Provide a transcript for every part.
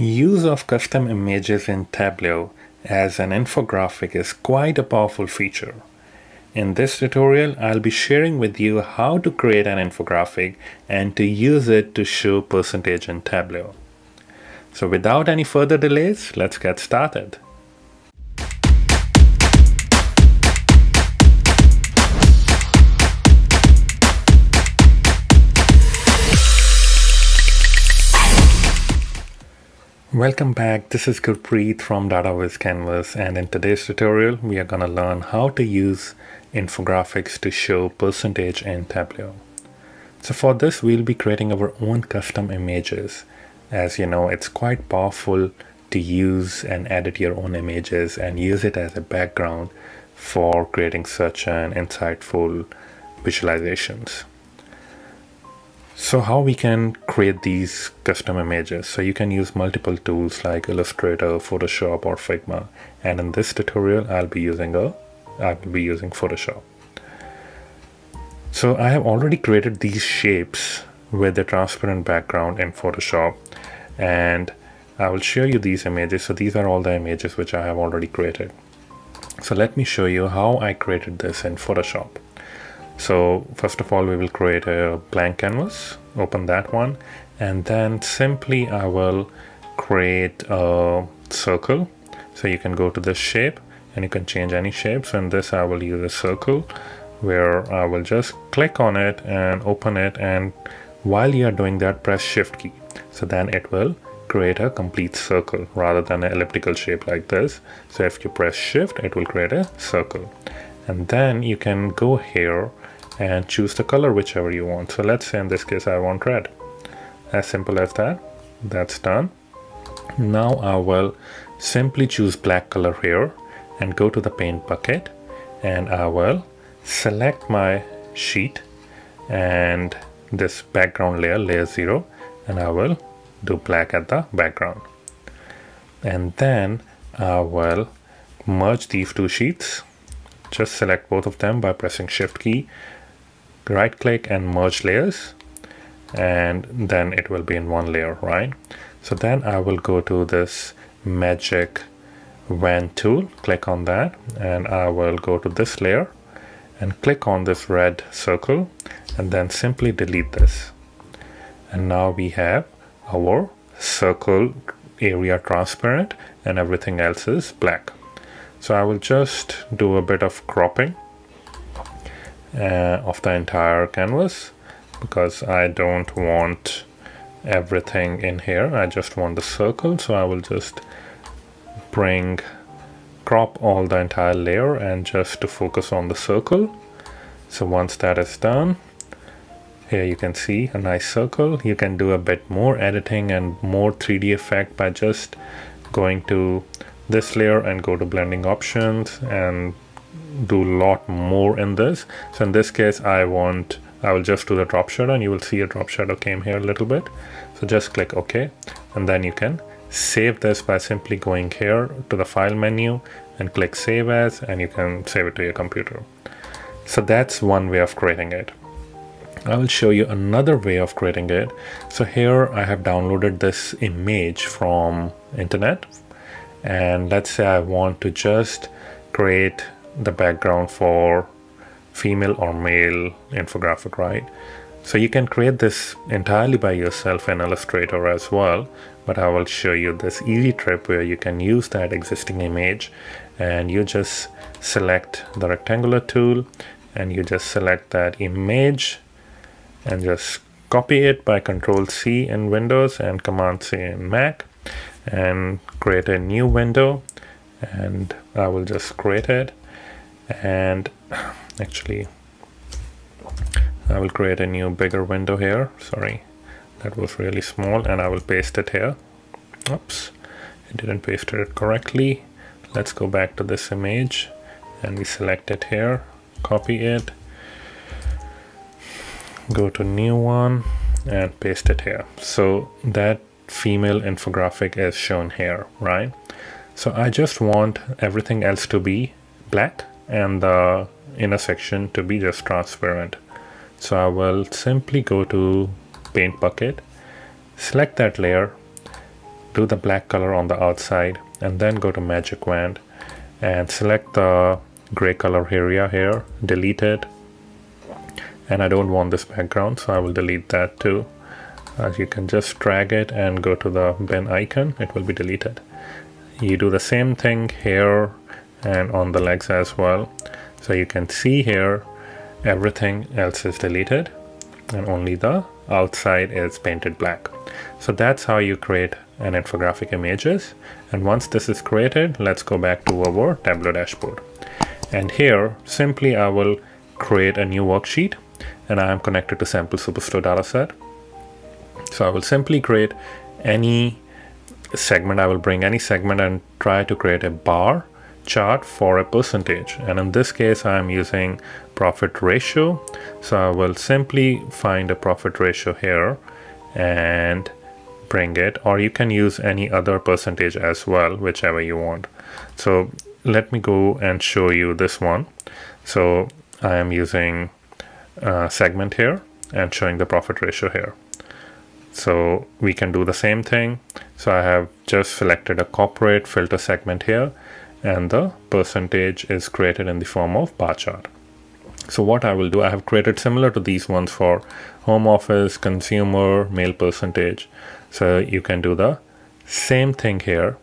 Use of custom images in Tableau as an infographic is quite a powerful feature. In this tutorial, I'll be sharing with you how to create an infographic and to use it to show percentage in Tableau. So without any further delays, let's get started. Welcome back, this is Gurpreet from DataViz Canvas and in today's tutorial we are going to learn how to use infographics to show percentage in Tableau. So for this we'll be creating our own custom images. As you know it's quite powerful to use and edit your own images and use it as a background for creating such an insightful visualizations. So how we can create these custom images? So you can use multiple tools like Illustrator, Photoshop or Figma. And in this tutorial, I'll be using a, I will be using Photoshop. So I have already created these shapes with a transparent background in Photoshop. And I will show you these images. So these are all the images which I have already created. So let me show you how I created this in Photoshop. So first of all, we will create a blank canvas, open that one, and then simply I will create a circle. So you can go to this shape and you can change any shape. So in this, I will use a circle where I will just click on it and open it. And while you are doing that, press shift key. So then it will create a complete circle rather than an elliptical shape like this. So if you press shift, it will create a circle. And then you can go here and choose the color whichever you want. So let's say in this case I want red. As simple as that. That's done. Now I will simply choose black color here and go to the paint bucket and I will select my sheet and this background layer, layer 0 and I will do black at the background. And then I will merge these two sheets. Just select both of them by pressing shift key right click and merge layers and then it will be in one layer right? So then I will go to this magic wand tool click on that and I will go to this layer and click on this red circle and then simply delete this. And now we have our circle area transparent and everything else is black. So I will just do a bit of cropping uh, of the entire canvas because I don't want everything in here. I just want the circle so I will just bring crop all the entire layer and just to focus on the circle. So once that is done here you can see a nice circle. You can do a bit more editing and more 3d effect by just going to this layer and go to blending options and do a lot more in this. So in this case, I want, I will just do the drop shadow and you will see a drop shadow came here a little bit. So just click OK and then you can save this by simply going here to the file menu and click save as and you can save it to your computer. So that's one way of creating it. I will show you another way of creating it. So here I have downloaded this image from internet and let's say I want to just create the background for female or male infographic, right? So you can create this entirely by yourself in Illustrator as well, but I will show you this easy trip where you can use that existing image and you just select the rectangular tool and you just select that image and just copy it by control C in Windows and command C in Mac and create a new window and I will just create it and actually I will create a new bigger window here. Sorry that was really small and I will paste it here. Oops it didn't paste it correctly. Let's go back to this image and we select it here copy it. Go to new one and paste it here. So that female infographic is shown here right? So I just want everything else to be black and the inner section to be just transparent. So I will simply go to paint bucket, select that layer, do the black color on the outside and then go to magic wand and select the gray color area here delete it. And I don't want this background so I will delete that too. As you can just drag it and go to the bin icon it will be deleted. You do the same thing here and on the legs as well. So you can see here everything else is deleted and only the outside is painted black. So that's how you create an infographic images. And once this is created let's go back to our tableau dashboard. And here simply I will create a new worksheet and I am connected to sample superstore dataset. So I will simply create any segment. I will bring any segment and try to create a bar chart for a percentage. And in this case I am using profit ratio. So I will simply find a profit ratio here and bring it or you can use any other percentage as well whichever you want. So let me go and show you this one. So I am using a segment here and showing the profit ratio here. So we can do the same thing. So I have just selected a corporate filter segment here and the percentage is created in the form of bar chart. So what I will do I have created similar to these ones for home office consumer male percentage. So you can do the same thing here.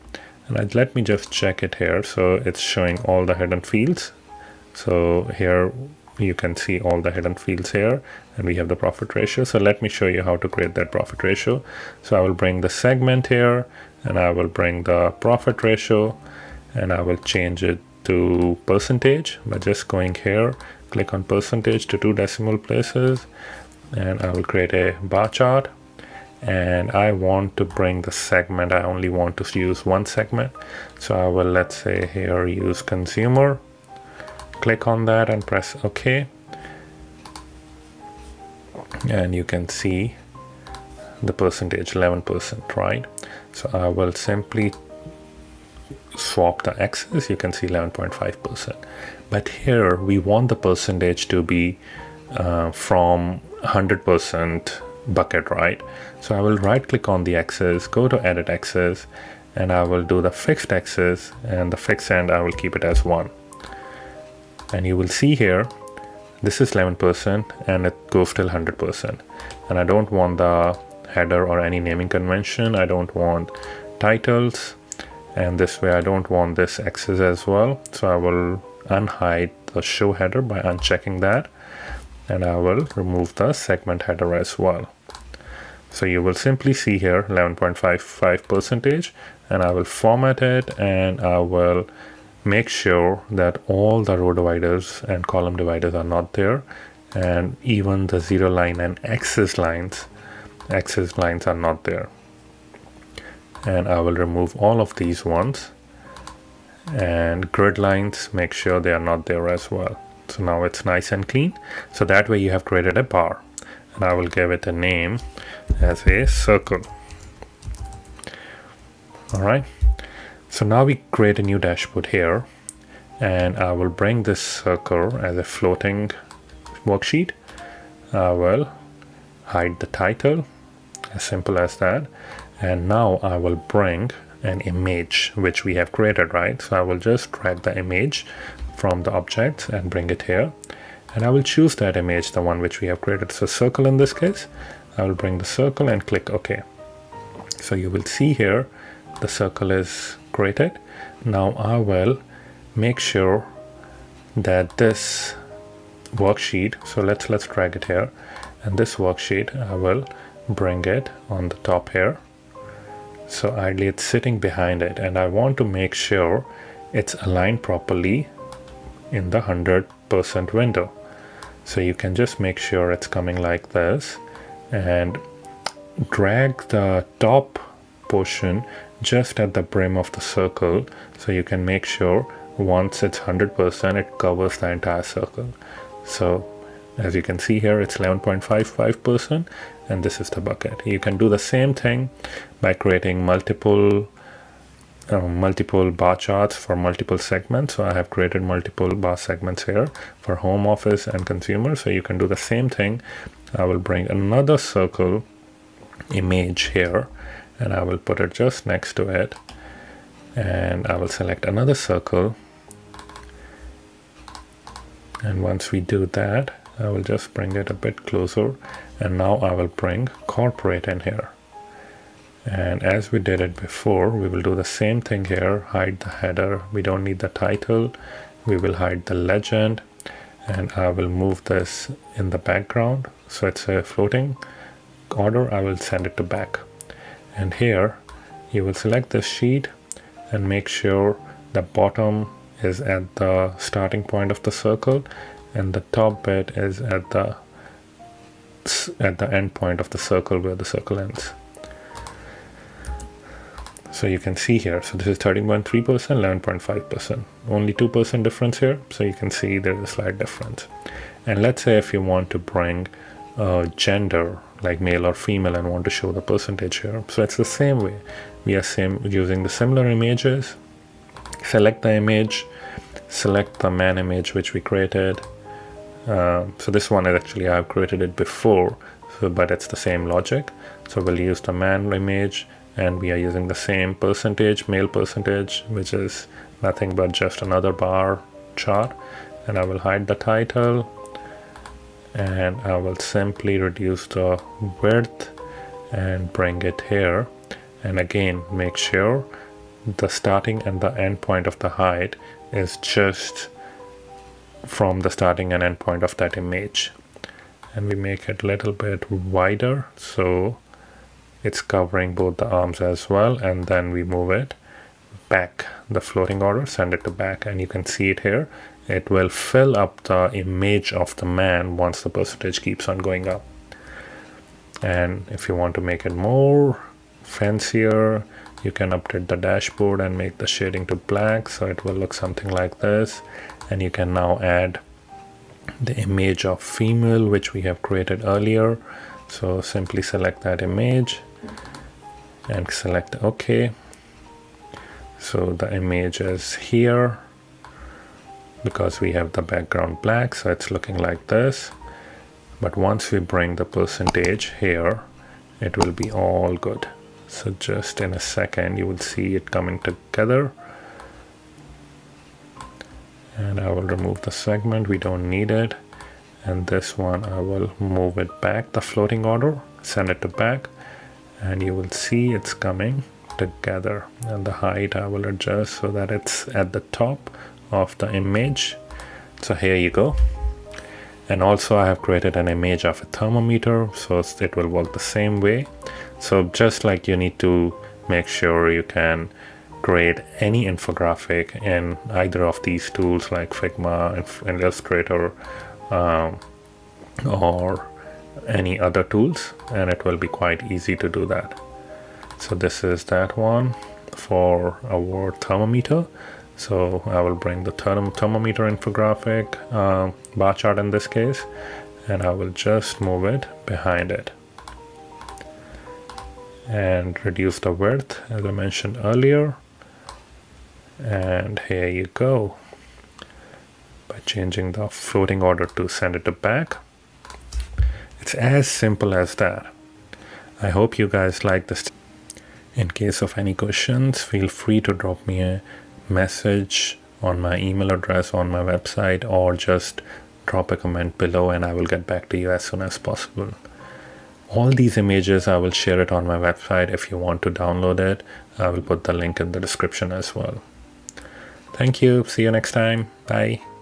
And let me just check it here. So it's showing all the hidden fields. So here you can see all the hidden fields here. And we have the profit ratio. So let me show you how to create that profit ratio. So I will bring the segment here. And I will bring the profit ratio and I will change it to percentage by just going here. Click on percentage to two decimal places. And I will create a bar chart. And I want to bring the segment. I only want to use one segment. So I will let's say here use consumer. Click on that and press OK. And you can see the percentage 11% right? So I will simply swap the axes you can see 11.5% but here we want the percentage to be uh, from 100% bucket right? So I will right click on the axis go to edit axis and I will do the fixed axis and the fixed end I will keep it as 1 and you will see here this is 11% and it goes till 100% and I don't want the header or any naming convention. I don't want titles and this way I don't want this axis as well. So I will unhide the show header by unchecking that. And I will remove the segment header as well. So you will simply see here 11.55 percentage and I will format it and I will make sure that all the row dividers and column dividers are not there and even the zero line and axis lines axis lines are not there and I will remove all of these ones. And grid lines make sure they are not there as well. So now it's nice and clean. So that way you have created a bar. And I will give it a name as a circle. All right so now we create a new dashboard here. And I will bring this circle as a floating worksheet. I will hide the title as simple as that and now I will bring an image which we have created right so I will just drag the image from the object and bring it here and I will choose that image the one which we have created so circle in this case I will bring the circle and click OK. So you will see here the circle is created. Now I will make sure that this worksheet, so let's let's drag it here, and this worksheet I will bring it on the top here. So ideally it's sitting behind it and I want to make sure it's aligned properly in the 100% window. So you can just make sure it's coming like this and drag the top portion just at the brim of the circle so you can make sure once it's 100% it covers the entire circle so as you can see here it's 11.55% and this is the bucket. You can do the same thing by creating multiple um, multiple bar charts for multiple segments. So I have created multiple bar segments here for home office and consumer. So you can do the same thing. I will bring another circle image here and I will put it just next to it. And I will select another circle. And once we do that I will just bring it a bit closer and now I will bring corporate in here. And as we did it before we will do the same thing here. Hide the header. We don't need the title. We will hide the legend. And I will move this in the background. So it's a floating order. I will send it to back. And here you will select this sheet and make sure the bottom is at the starting point of the circle and the top bit is at the at the end point of the circle where the circle ends. So you can see here, so this is 13.3%, 11.5%, only 2% difference here. So you can see there's a slight difference. And let's say if you want to bring uh, gender like male or female and want to show the percentage here. So it's the same way. We are same using the similar images. Select the image, select the man image which we created. Uh, so this one is actually I've created it before, so, but it's the same logic. So we'll use the man image and we are using the same percentage, male percentage, which is nothing but just another bar chart. And I will hide the title and I will simply reduce the width and bring it here and again make sure the starting and the end point of the height is just from the starting and end point of that image. And we make it a little bit wider so it's covering both the arms as well and then we move it back the floating order send it to back and you can see it here. It will fill up the image of the man once the percentage keeps on going up. And if you want to make it more fancier you can update the dashboard and make the shading to black so it will look something like this. And you can now add the image of female which we have created earlier. So simply select that image and select OK. So the image is here because we have the background black so it's looking like this. But once we bring the percentage here it will be all good so just in a second you will see it coming together. And I will remove the segment. We don't need it. And this one I will move it back the floating order send it to back. And you will see it's coming together. And the height I will adjust so that it's at the top of the image. So here you go and also I have created an image of a thermometer so it will work the same way. So just like you need to make sure you can create any infographic in either of these tools like Figma, Illustrator um, or any other tools and it will be quite easy to do that. So this is that one for our thermometer. So I will bring the therm thermometer infographic uh, bar chart in this case and I will just move it behind it. And reduce the width as I mentioned earlier. And here you go. By changing the floating order to send it to back. It's as simple as that. I hope you guys like this. In case of any questions feel free to drop me a message on my email address on my website or just drop a comment below and I will get back to you as soon as possible. All these images I will share it on my website if you want to download it. I will put the link in the description as well. Thank you. See you next time. Bye.